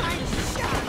My shot!